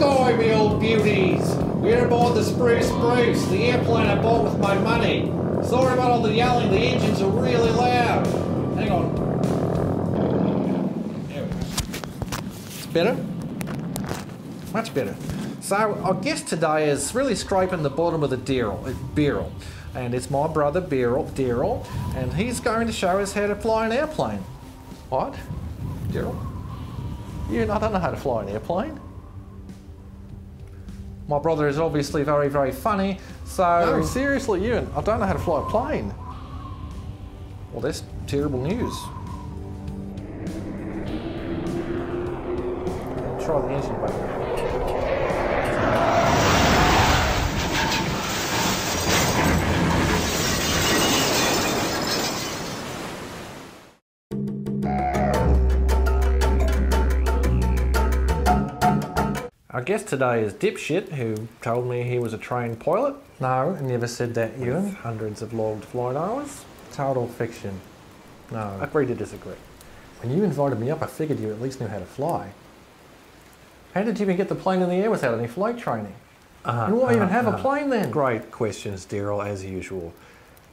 sky, me old beauties! We're aboard the Spruce Spruce, the airplane I bought with my money. Sorry about all the yelling, the engines are really loud. Hang on. There we go. It's better? Much better. So our guest today is really scraping the bottom of the Darryl, uh, Beryl. And it's my brother Beryl, Darryl, and he's going to show us how to fly an airplane. What? Darryl? You, I don't know how to fly an airplane. My brother is obviously very, very funny, so. No, seriously, Ewan, I don't know how to fly a plane. Well, that's terrible news. Try the engine button. Our guest today is Dipshit, who told me he was a trained pilot. No, I never said that, Ewan. Hundreds of logged flight hours. Total fiction. No. Agree to disagree. When you invited me up, I figured you at least knew how to fly. How did you even get the plane in the air without any flight training? Uh, and why even have a uh. plane then? Great questions, Darryl, as usual.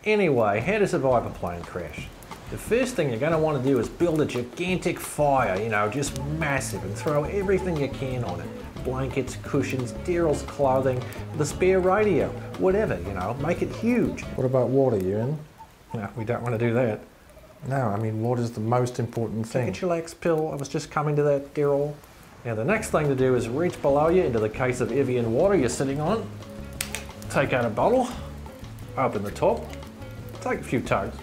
Anyway, how to survive a plane crash? The first thing you're going to want to do is build a gigantic fire, you know, just massive, and throw everything you can on it blankets, cushions, Darryl's clothing, the spare radio, whatever, you know, make it huge. What about water, Ewan? No, we don't want to do that. No, I mean, water's the most important thing. Get your legs pill. I was just coming to that, Darryl. Now, the next thing to do is reach below you into the case of Evian water you're sitting on. Take out a bottle, open the top, take a few tugs.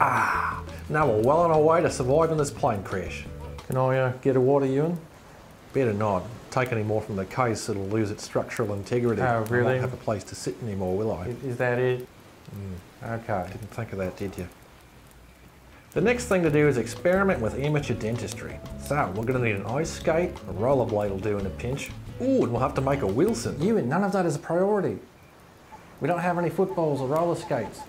Ah, now we're well on our way to surviving this plane crash. Can I uh, get a water, Ewan? Better not. Take any more from the case, it'll lose its structural integrity. Oh, really? I won't have a place to sit anymore, will I? Is that it? Mm. Okay. Didn't think of that, did you? The next thing to do is experiment with amateur dentistry. So, we're going to need an ice skate, a rollerblade will do in a pinch. Ooh, and we'll have to make a Wilson. Ewan, none of that is a priority. We don't have any footballs or roller skates.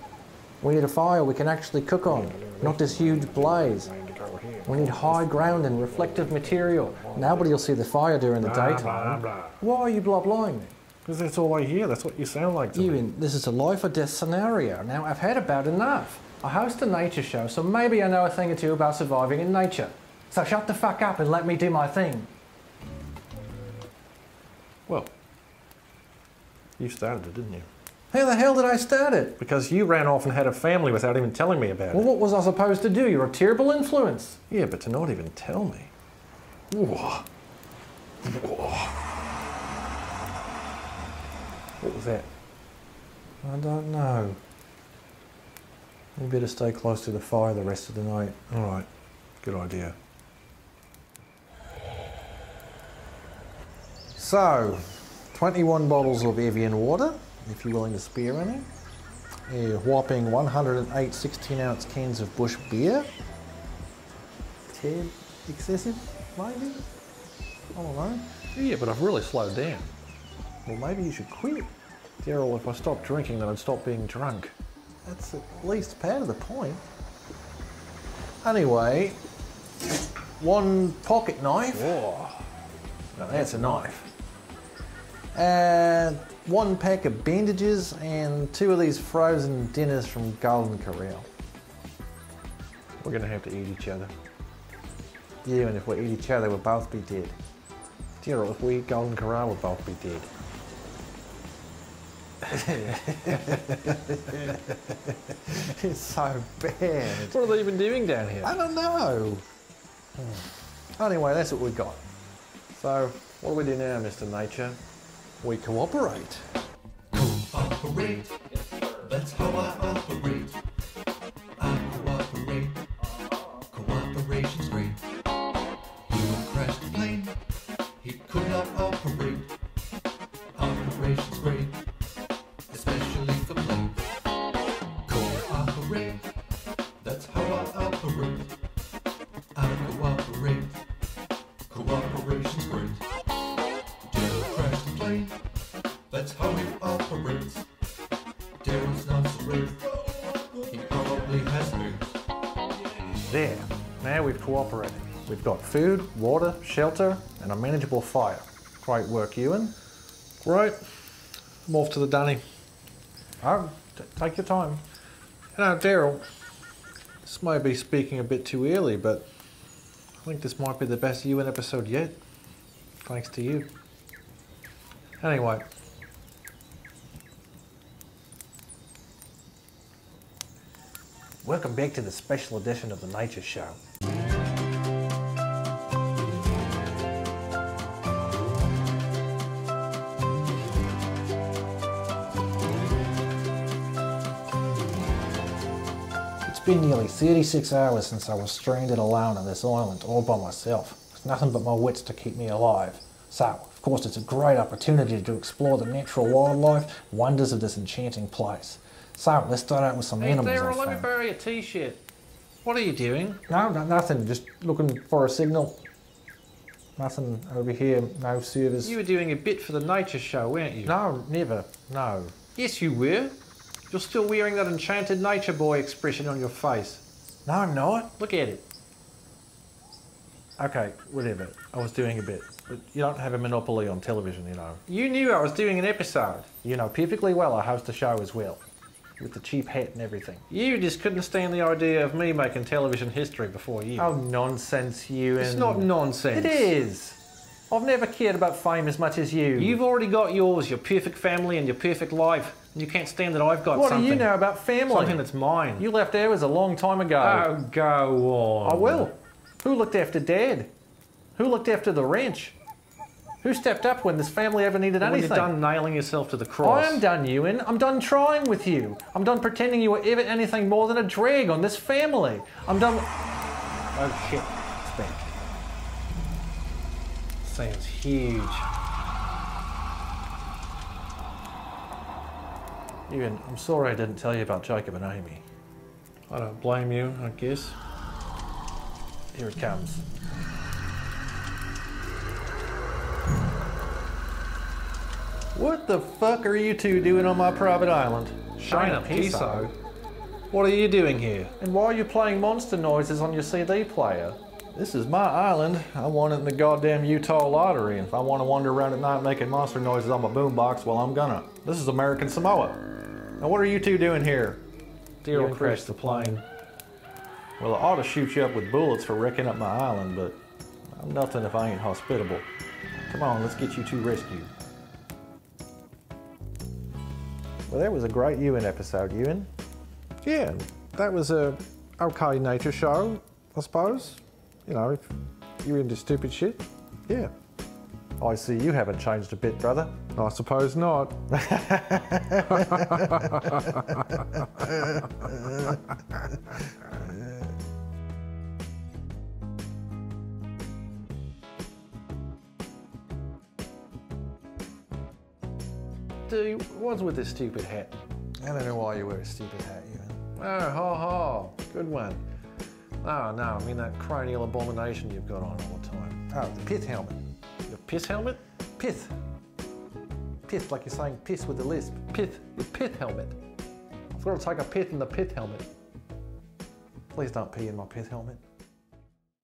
We need a fire we can actually cook on, not this huge blaze. We need high ground and reflective material. Nobody will see the fire during the Blah, daytime. blah, blah. Why are you blah blahing me? Because that's all I hear, that's what you sound like to me. Ewan, this is a life or death scenario. Now, I've had about enough. I host a nature show, so maybe I know a thing or two about surviving in nature. So shut the fuck up and let me do my thing. Well, you started it, didn't you? How the hell did I start it? Because you ran off and had a family without even telling me about Well, it. what was I supposed to do? You're a terrible influence. Yeah, but to not even tell me. Whoa. Whoa. What was that? I don't know. You better stay close to the fire the rest of the night. All right, good idea. So, 21 bottles of Evian water, if you're willing to spare any. A whopping 108 16 ounce cans of Busch beer. Tad excessive, maybe? I don't know. Yeah, but I've really slowed down. Well, maybe you should quit. Darryl, if I stopped drinking, then I'd stop being drunk. That's at least part of the point. Anyway, one pocket knife. Whoa. Now that's a knife. And one pack of bandages and two of these frozen dinners from Golden Corral. We're gonna have to eat each other. Yeah, and if we eat each other, we'll both be dead. Darryl, if we eat Golden Corral, we'll both be dead. It's so bad. What are they even doing down here? I don't know. Anyway, that's what we got. So, what do we do now, Mr. Nature? We cooperate. Cooperate. That's how I operate. I cooperate. Cooperation's great. Ewan crashed the plane. He could not operate. Darryl crashed the plane. That's how he operates. Darryl's not so great. He probably has moves. There. Now we've cooperated. We've got food, water, shelter, and a manageable fire. Great work, Ewan. Great. I'm off to the dunny. Oh, t- take your time. You know, Darryl, this may be speaking a bit too early, but I think this might be the best Ewan episode yet. Thanks to you. Anyway. Welcome back to the special edition of the Nature Show. It's been nearly 36 hours since I was stranded alone on this island all by myself. There's nothing but my wits to keep me alive. So, of course, it's a great opportunity to explore the natural wildlife wonders of this enchanting place. So, let's start out with some Hey, animals I Darryl, let me borrow your t-shirt. What are you doing? No, no, nothing. Just looking for a signal. Nothing over here. No service. You were doing a bit for the Nature Show, weren't you? No, never. No. Yes, you were. You're still wearing that enchanted nature boy expression on your face. No, I'm not. Look at it. Okay, whatever. I was doing a bit. But you don't have a monopoly on television, you know. You knew I was doing an episode. You know perfectly well I host a show as well. With the cheap hat and everything. You just couldn't stand the idea of me making television history before you. Oh, nonsense, you it's and... not nonsense. It is. I've never cared about fame as much as you. You've already got yours, your perfect family and your perfect life. And you can't stand that I've got What something. What do you know about family? Something that's mine. You left ours a long time ago. Oh, go on. I will. Who looked after Dad? Who looked after the ranch? Who stepped up when this family ever needed When anything? you're done nailing yourself to the cross. I am done, Ewan. I'm done trying with you. I'm done pretending you were ever anything more than a drag on this family. I'm done. Oh shit, it's back. Sounds huge. Ewan, I'm sorry I didn't tell you about Jacob and Amy. I don't blame you, I guess. Here it comes. What the fuck are you two doing on my private island? Shana Piso. What are you doing here? And why are you playing monster noises on your CD player? This is my island. I won it in the goddamn Utah lottery, and if I want to wander around at night making monster noises on my boombox, well, I'm gonna. This is American Samoa. Now, what are you two doing here? Darryl Ewan crashed the plane. Well, I ought to shoot you up with bullets for wrecking up my island, but I'm nothing if I ain't hospitable. Come on, let's get you two rescued. Well, that was a great Ewan episode, Ewan. Yeah, that was a okay nature show, I suppose. You know, if you're into stupid shit, yeah. I see you haven't changed a bit, brother. I suppose not. Dude, what's with this stupid hat? I don't know why you wear a stupid hat, Ewan. Oh, ho, ho. Good one. Oh, no, I mean that cranial abomination you've got on all the time. Oh, the pith helmet. The pith helmet? Pith. Pith, like you're saying piss with a lisp. Pith. Your pith helmet. I've got to take a pith in the pith helmet. Please don't pee in my pith helmet.